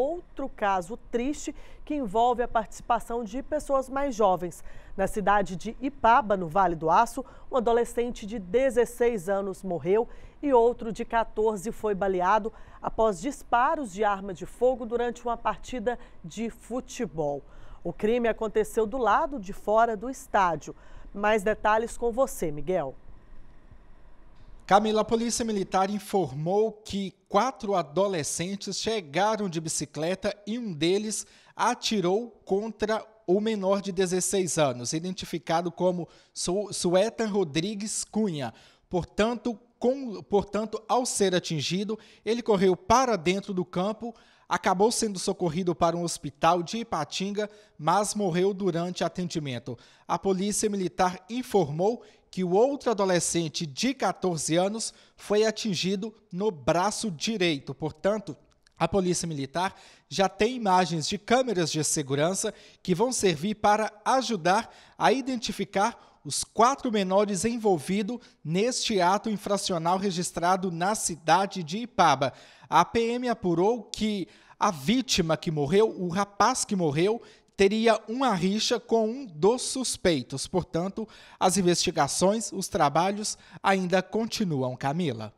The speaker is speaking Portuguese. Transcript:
Outro caso triste que envolve a participação de pessoas mais jovens. Na cidade de Ipaba, no Vale do Aço, um adolescente de 16 anos morreu e outro de 14 foi baleado após disparos de arma de fogo durante uma partida de futebol. O crime aconteceu do lado de fora do estádio. Mais detalhes com você, Miguel. Camila, a Polícia Militar informou que quatro adolescentes chegaram de bicicleta e um deles atirou contra o menor de 16 anos, identificado como Suetan Rodrigues Cunha. Portanto, com, portanto, ao ser atingido, ele correu para dentro do campo, acabou sendo socorrido para um hospital de Ipatinga, mas morreu durante atendimento. A Polícia Militar informou que o outro adolescente de 14 anos foi atingido no braço direito. Portanto, a Polícia Militar já tem imagens de câmeras de segurança que vão servir para ajudar a identificar os quatro menores envolvidos neste ato infracional registrado na cidade de Ipaba. A PM apurou que a vítima que morreu, o rapaz que morreu, teria uma rixa com um dos suspeitos. Portanto, as investigações, os trabalhos ainda continuam, Camila.